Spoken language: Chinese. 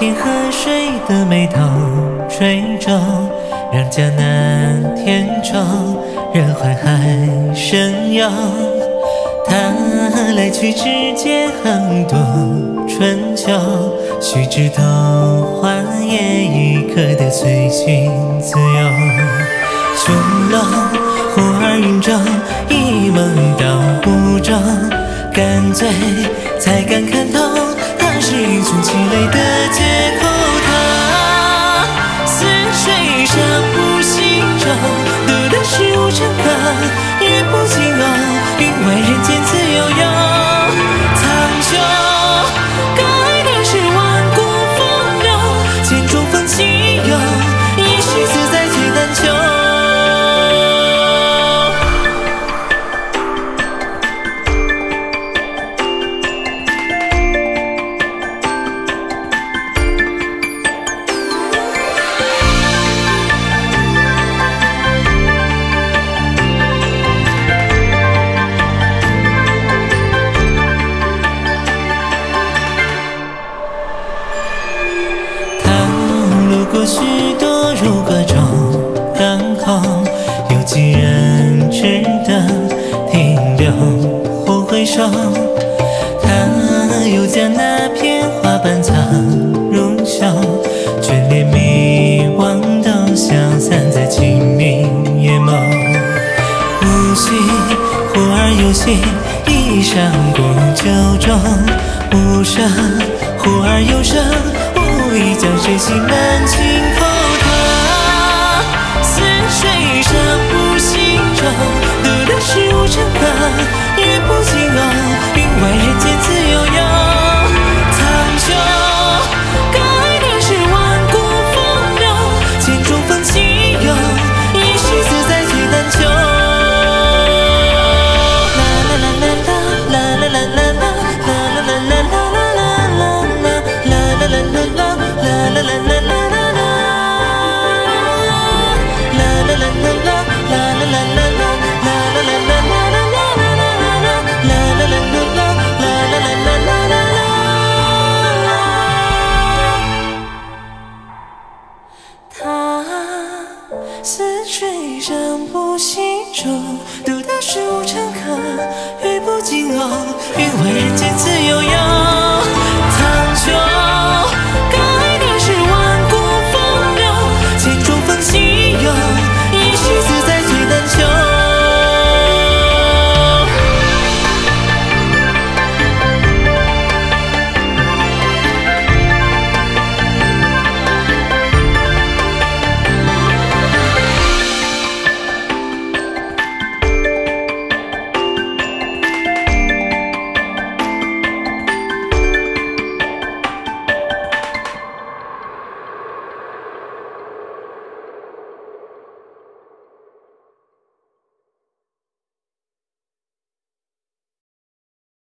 天河水的眉头吹皱，让江南天舟人怀海深游。他来去之间横渡春秋，须知豆花叶一颗的翠裙自由。琼楼忽而云中，一梦到不中，干醉才敢看透，英雄气馁的借口。他似水上不行舟，渡的是无尘客，语不惊偶，云外人间。过许多如歌中港口，有几人值得停留或回首？他又将那片花瓣藏入袖，眷恋迷惘都消散在清明夜眸。无需忽而有心，一晌过酒中，无声忽而有声。水西门，轻叹。心中，独得世无常客，遇不惊昂，云回人间自由扬。